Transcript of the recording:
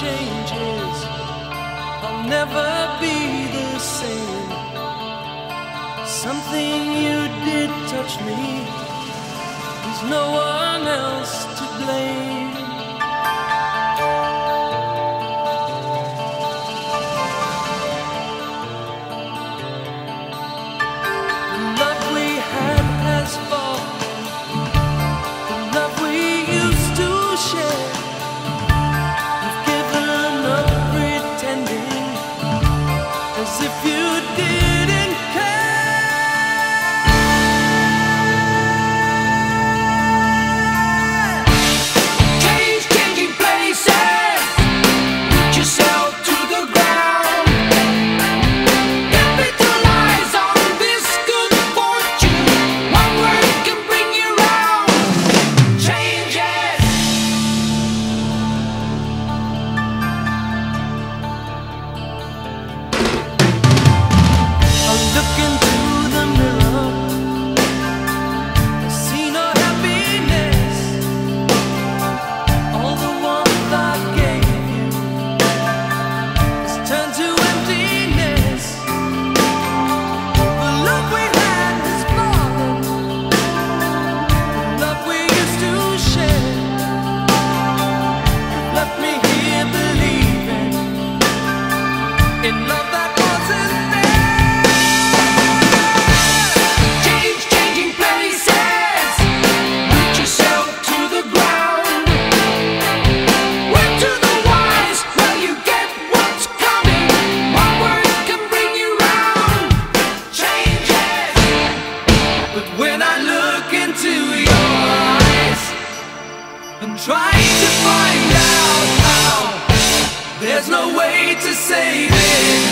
changes, I'll never be the same. Something you did touch me, there's no one else There's no way to save it.